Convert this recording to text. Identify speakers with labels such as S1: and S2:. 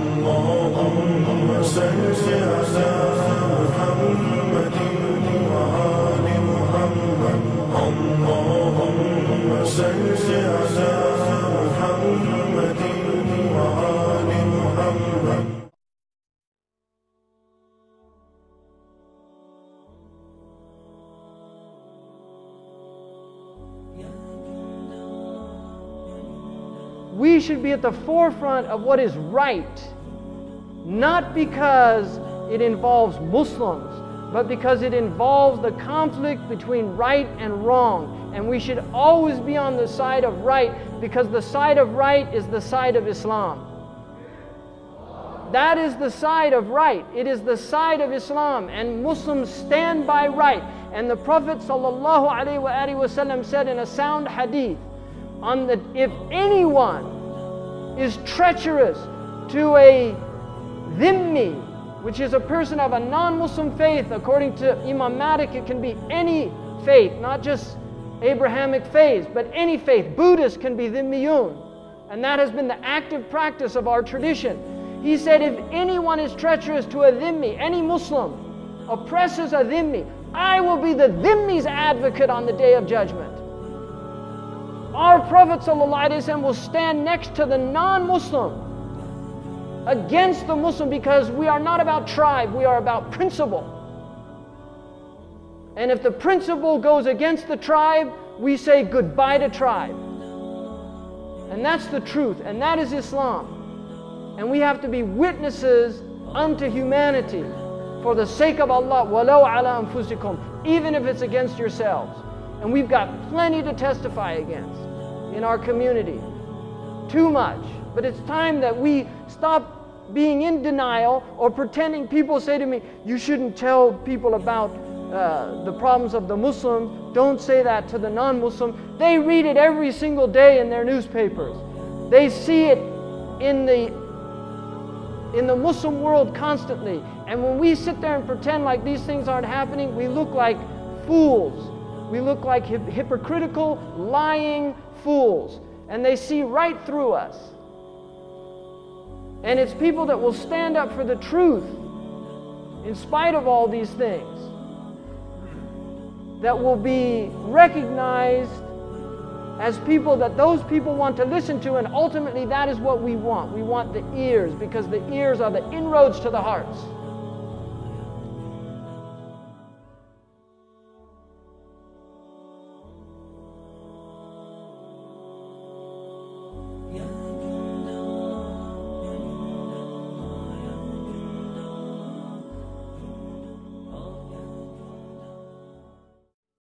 S1: اللهم صل على محمد.
S2: We should be at the forefront of what is right, not because it involves Muslims, but because it involves the conflict between right and wrong. And we should always be on the side of right because the side of right is the side of Islam. That is the side of right. It is the side of Islam. And Muslims stand by right. And the Prophet ﷺ said in a sound hadith, on the, if anyone is treacherous to a dhimmi, which is a person of a non-Muslim faith, according to Imam Malik, it can be any faith, not just Abrahamic faith, but any faith. Buddhists can be dhimmiyun. And that has been the active practice of our tradition. He said, if anyone is treacherous to a dhimmi, any Muslim oppresses a dhimmi, I will be the dhimmi's advocate on the day of judgment. Our Prophet ﷺ will stand next to the non Muslim against the Muslim because we are not about tribe, we are about principle. And if the principle goes against the tribe, we say goodbye to tribe. And that's the truth, and that is Islam. And we have to be witnesses unto humanity for the sake of Allah, even if it's against yourselves. And we've got plenty to testify against in our community. Too much. But it's time that we stop being in denial or pretending. People say to me, You shouldn't tell people about uh, the problems of the Muslims. Don't say that to the non Muslim. They read it every single day in their newspapers, they see it in the in the Muslim world constantly. And when we sit there and pretend like these things aren't happening, we look like fools. We look like hypocritical, lying fools. And they see right through us. And it's people that will stand up for the truth in spite of all these things that will be recognized as people that those people want to listen to, and ultimately that is what we want. We want the ears because the ears are the inroads to the hearts.